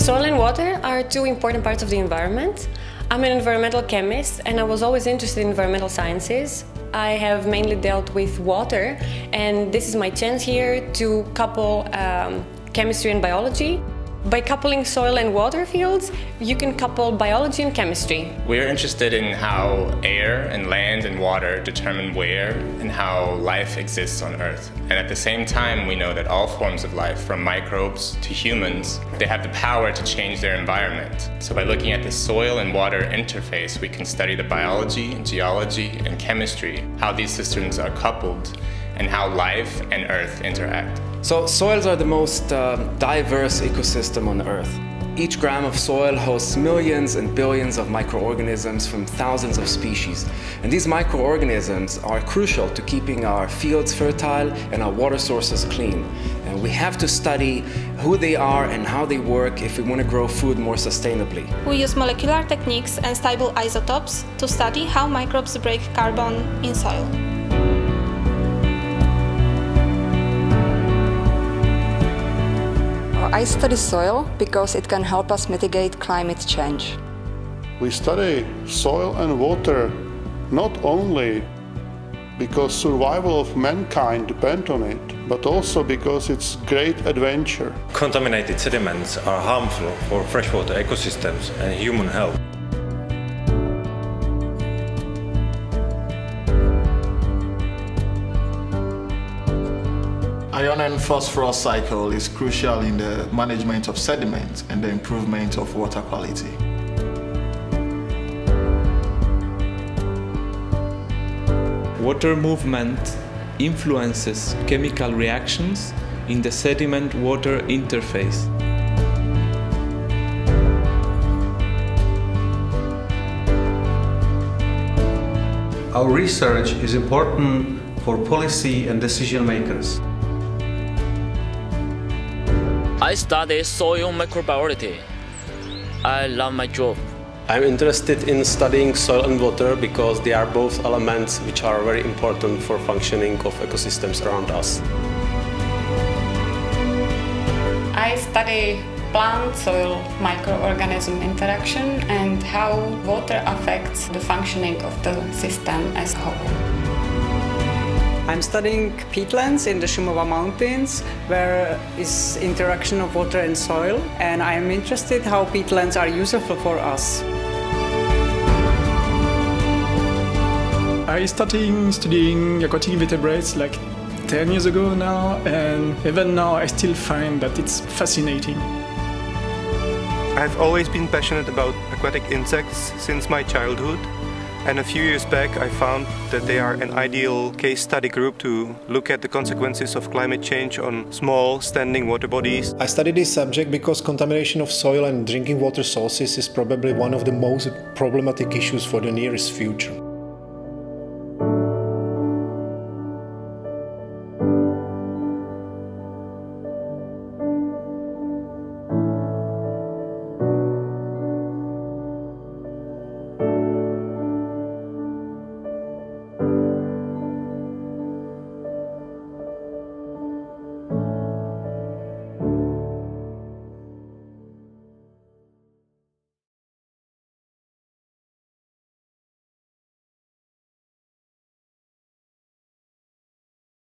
Soil and water are two important parts of the environment. I'm an environmental chemist and I was always interested in environmental sciences. I have mainly dealt with water and this is my chance here to couple um, chemistry and biology. By coupling soil and water fields, you can couple biology and chemistry. We're interested in how air and land and water determine where and how life exists on Earth. And at the same time, we know that all forms of life, from microbes to humans, they have the power to change their environment. So by looking at the soil and water interface, we can study the biology, geology, and chemistry, how these systems are coupled, and how life and Earth interact. So soils are the most uh, diverse ecosystem on Earth. Each gram of soil hosts millions and billions of microorganisms from thousands of species. And these microorganisms are crucial to keeping our fields fertile and our water sources clean. And we have to study who they are and how they work if we want to grow food more sustainably. We use molecular techniques and stable isotopes to study how microbes break carbon in soil. I study soil because it can help us mitigate climate change. We study soil and water not only because survival of mankind depend on it, but also because it's great adventure. Contaminated sediments are harmful for freshwater ecosystems and human health. The iron and phosphorus cycle is crucial in the management of sediments and the improvement of water quality. Water movement influences chemical reactions in the sediment-water interface. Our research is important for policy and decision makers. I study soil microbiology. I love my job. I'm interested in studying soil and water because they are both elements which are very important for functioning of ecosystems around us. I study plant-soil microorganism interaction and how water affects the functioning of the system as a whole. I'm studying peatlands in the Šumava Mountains, where is interaction of water and soil, and I am interested how peatlands are useful for us. I started studying aquatic invertebrates like 10 years ago now, and even now I still find that it's fascinating. I've always been passionate about aquatic insects since my childhood. And a few years back I found that they are an ideal case study group to look at the consequences of climate change on small standing water bodies. I studied this subject because contamination of soil and drinking water sources is probably one of the most problematic issues for the nearest future.